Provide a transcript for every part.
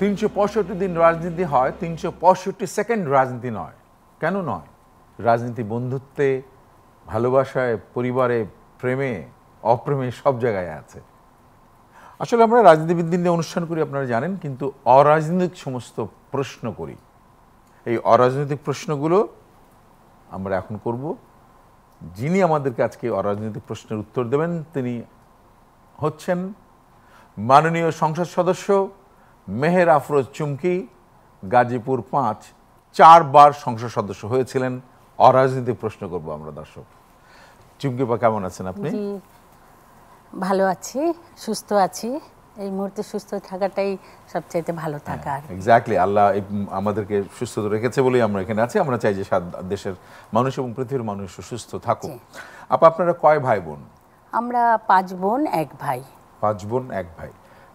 তিনশো পঁয়ষট্টি দিন রাজনীতি হয়, তিনশো পঁয়ষট্টি সেকেন্ড রাজনীতি নয়। কেন নয়? রাজনীতি বন্ধুত্বে, ভালোবাসায়, পরিবারে, প্রেমে, অপ্রেমে সব জায়গায় আছে। আসলে আমরা রাজনীতিবিদ নিয়ে অনুষ্ঠান করি, আপনারা জানেন, কিন্তু অরাজনৈতিক সমস্ত প্রশ্ন করি। এই অরাজনৈতিক প্রশ্নগুলো আমরা এখন করব। যিনি আমাদেরকে আজকে অরাজনৈতিক প্রশ্নের উত্তর দেবেন, তিনি হচ্ছেন মাননীয় সংসদ সদস্য মেহের আফরোজ চুমকি গাজীপুর পাঁচ চারবার সংসদ সদস্য হয়েছিলেন। অরাজনৈতিক প্রশ্ন করব আমরা দর্শক। চুমকি বা কেমন আছেন আপনি? ভালো আছি সুস্থ আছি। এই মুহূর্তে সুস্থ থাকাটাই সবচাইতে ভালো থাকা আর এক্স্যাক্টলি আল্লাহ আমাদেরকে সুস্থ রেখেছে বলেই আমরা এখানে আছি। আমরা চাই যে সাত দেশের মানুষ এবং পৃথিবীর মানুষ সুস্থ থাকুক। আপা আপনারা কয় ভাই বোন? আমরা পাঁচ বোন এক ভাই। পাঁচ বোন এক ভাই।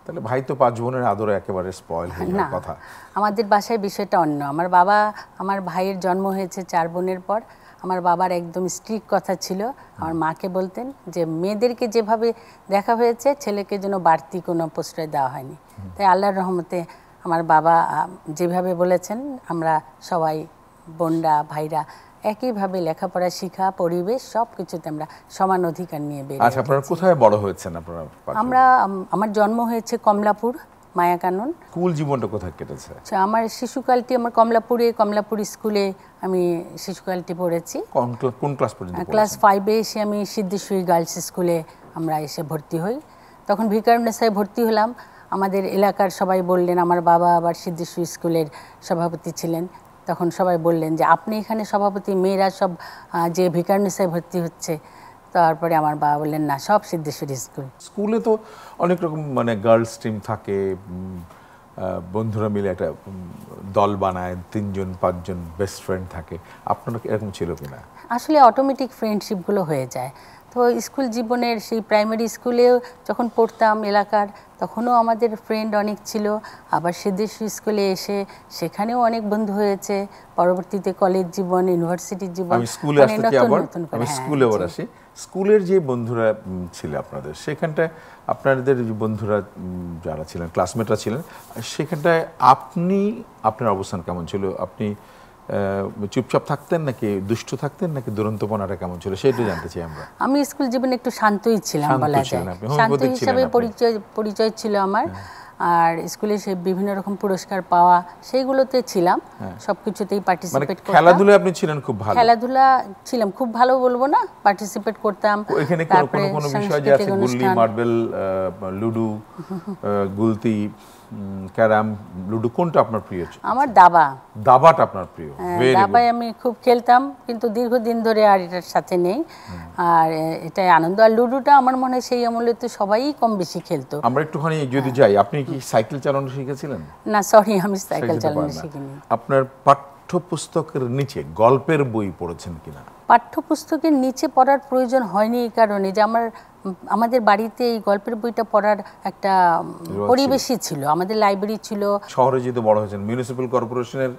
তাহলে ভাই তো পাঁচ বোনের আদরে একেবারে স্পয়েল হয়ে কথা। আমাদের বাসায় বিষয়টা অন্য। আমার বাবা আমার ভাইয়ের জন্ম হয়েছে চার বোনের পর। আমার বাবার একদম স্ট্রিক্ট কথা ছিল। আমার মাকে বলতেন যে মেয়েদেরকে যেভাবে দেখা হয়েছে ছেলেকে যেন বাড়তি কোনো প্রশ্রয় দেওয়া হয়নি। তাই আল্লাহর রহমতে আমার বাবা যেভাবে বলেছেন আমরা সবাই বোনরা ভাইরা একইভাবে লেখাপড়া শিক্ষা পরিবেশ সব কিছুতে আমরা সমান অধিকার নিয়ে বেড়ে আচ্ছা আপনারা কোথায় বড় হয়েছেন আপনারা আমরা আমার জন্ম হয়েছে কমলাপুর মায়াকানন। স্কুল জীবনটা কোথায় কেটেছে? আচ্ছা আমার শিশুকালটি আমার কমলাপুরে কমলাপুর স্কুলে আমি শিশুকালটি পড়েছি। কোন ক্লাস পর্যন্ত ক্লাস ফাইভে এসে আমি সিদ্ধেশ্বরী গার্লস স্কুলে আমরা এসে ভর্তি হই। তখন ভিকারুন্নেসায় ভর্তি হলাম। আমাদের এলাকার সবাই বললেন আমার বাবা আবার সিদ্ধেশ্বরী স্কুলের সভাপতি ছিলেন। তখন সবাই বললেন যে আপনি এখানে সভাপতি মেয়েরা সব যে ভিকারুন্নেসায় ভর্তি হচ্ছে। তারপরে আমার বাবা বললেন না সব সিদ্ধেশ্বরী স্কুল। স্কুলে তো অনেক রকম মানে গার্লস টিম থাকে বন্ধুরা মিলে একটা দল বানায় তিনজন পাঁচজন বেস্ট ফ্রেন্ড থাকে। আপনার এরকম ছিল কিনা? আসলে অটোমেটিক ফ্রেন্ডশিপগুলো হয়ে যায়। তো স্কুল জীবনের সেই প্রাইমারি স্কুলেও যখন পড়তাম এলাকার তখনও আমাদের ফ্রেন্ড অনেক ছিল। আবার সিদ্ধেশ্বরী স্কুলে এসে সেখানেও অনেক বন্ধু হয়েছে। পরবর্তীতে কলেজ জীবন ইউনিভার্সিটির জীবন আমি স্কুলে মানে আমি হ্যাঁ, স্কুলে আবার আসি। স্কুলের যে বন্ধুরা ছিল আপনাদের সেখানটায় আপনাদের যে বন্ধুরা যারা ছিলেন ক্লাসমেটরা ছিলেন সেখানটায় আপনি আপনার অবস্থান কেমন ছিল? আপনি চুপচাপ থাকতেন নাকি দুষ্ট থাকতেন নাকি দুরন্তপনাটা কেমন ছিল? সেটা জানতে চাই আমরা। আমি স্কুল জীবনে একটু শান্তই ছিলাম বলা যায়। শান্ত হিসাবে হ্যাঁ। পরিচয় পরিচয় ছিল আমার। আর স্কুলে সে বিভিন্ন রকম পুরস্কার পাওয়া সেইগুলোতে ছিলাম। সব কিছুতেই মানে পার্টিসিপেট করতাম। খেলাধুলায় আপনি ছিলেন খুব ভালো। খেলাধুলা ছিলাম খুব ভালো বলব না পার্টিসিপেট করতাম। এখানে কোনো কোনো বিষয় যে আছে? গুল্লি মার্বেল লুডু গুলতি ক্যারাম লুডু কোনটা আপনার প্রিয় ছিল? আমার দাবা। দাবাটা আপনার প্রিয় হ্যাঁ. দাবায় আমি খুব খেলতাম কিন্তু দীর্ঘদিন ধরে আর এটার সাথে নেই। আর এটাই আনন্দ। আর লুডোটা আমার মনে হয় সেই আমলে তো সবাই কম বেশি খেলতো। আমরা একটুখানি যদি যাই আপনি কি সাইকেল চালানো শিখেছিলেন? না সরি আমি সাইকেল চালানো। শিখিনি। আপনার পাঠ্যপুস্তকের নিচে গল্পের বই পড়েছেন কিনা? পাঠ্যপুস্তকের নিচে পড়ার প্রয়োজন হয়নি এই কারণে যে আমার আমাদের বাড়িতে এই গল্পের বইটা পড়ার একটা পরিবেশই ছিল। আমাদের লাইব্রেরি ছিল। শহরে যেহেতু বড় হয়েছেন মিউনিসিপ্যাল কর্পোরেশনের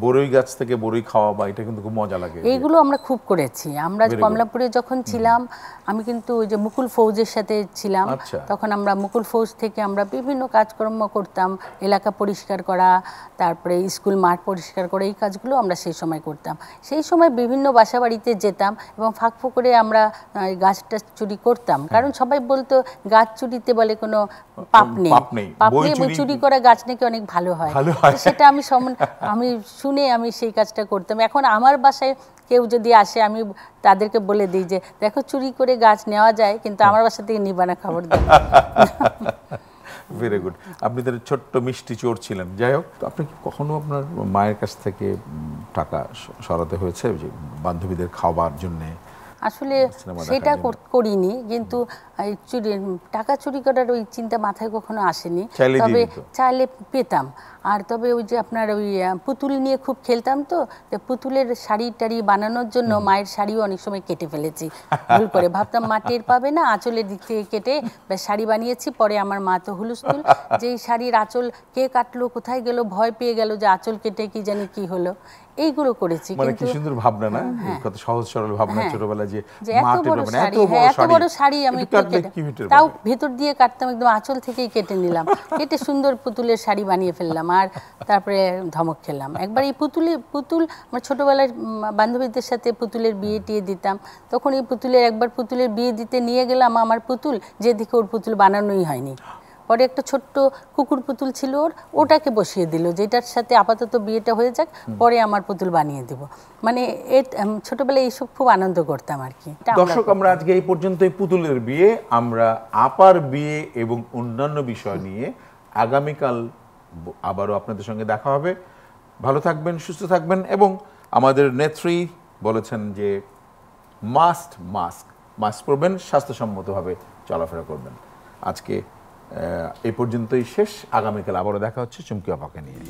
বড়ই গাছ থেকে বড়ই খাওয়া বা এটা কিন্তু খুব মজা লাগে। এইগুলো আমরা খুব করেছি। আমরা কমলাপুরে যখন ছিলাম আমি কিন্তু ওই যে মুকুল ফৌজের সাথে ছিলাম। আচ্ছা। তখন আমরা মুকুল ফৌজ থেকে আমরা বিভিন্ন কাজকর্ম করতাম। এলাকা পরিষ্কার করা তারপরে স্কুল মাঠ পরিষ্কার করা এই কাজগুলো আমরা সেই সময় করতাম। সেই সময় বিভিন্ন বাসা বাড়িতে যেতাম এবং ফাঁক ফুকরে আমরা গাছটা চুরি করতাম। কারণ সবাই বলতো গাছ চুরিতে বলে কোনো পাপ নেই। পাপ নেই। চুরি- করা গাছ নাকি অনেক ভালো হয়? সেটা আমি আমি শুনে আমি সেই কাজটা করতাম। এখন আমার বাসায় কেউ যদি আসে আমি তাদেরকে বলে দিই যে দেখো চুরি করে গাছ নেওয়া যায় কিন্তু আমার বাসা থেকে নিবানা খবর দেয় ভেরি গুড আপনি তাহলে ছোট্ট মিষ্টি চোর ছিলেন। যাই হোক আপনি কি কখনো আপনার মায়ের কাছ থেকে টাকা সরাতে হয়েছে? যে বান্ধবীদের খাওয়ার জন্যে? আসলে সেটা করিনি কিন্তু চুরি টাকা চুরি করার ওই চিন্তা মাথায় কখনো আসেনি। তবে চাইলে পেতাম। আর তবে ওই যে আপনার ওই পুতুল নিয়ে খুব খেলতাম তো পুতুলের শাড়ি টাড়ি বানানোর জন্য মায়ের শাড়িও অনেক সময় কেটে ফেলেছি। ভুল করে ভাবতাম মা টের পাবে না আঁচলের দিক থেকে কেটে শাড়ি বানিয়েছি পরে আমার মা তো হুলুস্তুল যে এই শাড়ির আঁচল কে কাটলো কোথায় গেল ভয় পেয়ে গেল যে আঁচল কেটে কি জানি কি হলো। এইগুলো করেছি মানে কি সুন্দর ভাবনা না? কত সহজ সরল ভাবনা হ্যাঁ। যে যে এত বড় শাড়ি হ্যাঁ এত বড় শাড়ি আমি তাও ভেতর দিয়ে কাটতাম একদম আঁচল থেকেই কেটে নিলাম। কেটে সুন্দর পুতুলের শাড়ি বানিয়ে ফেললাম। আর তারপরে ধমক খেলাম। একবার এই পুতুলে পুতুল আমার ছোটবেলায় উম, বান্ধবীদের সাথে পুতুলের বিয়ে টিয়ে দিতাম। তখন এই পুতুলের একবার পুতুলের বিয়ে দিতে নিয়ে গেলাম আমার পুতুল যেদিকে ওর পুতুল বানানোই হয়নি। পরে একটা ছোট্ট কুকুর পুতুল ছিল ওর ওটাকে বসিয়ে দিল যেটার সাথে আপাতত বিয়েটা হয়ে যাক পরে আমার পুতুল বানিয়ে দিব। মানে ছোটবেলায় এইসব খুব আনন্দ করতাম আর কি। দর্শক আমরা আজকে এই পর্যন্তই পুতুলের বিয়ে। আমরা আপার বিয়ে এবং অন্যান্য বিষয় নিয়ে আগামীকাল আবারও আপনাদের সঙ্গে দেখা হবে। ভালো থাকবেন, সুস্থ থাকবেন এবং আমাদের নেত্রী বলেছেন যে মাস্ট মাস্ক মাস্ক পরবেন, স্বাস্থ্যসম্মতভাবে চলাফেরা করবেন। আজকে এ পর্যন্তই শেষ। আগামীকাল আবারও দেখা হচ্ছে চুমকি আপাকে নিয়ে।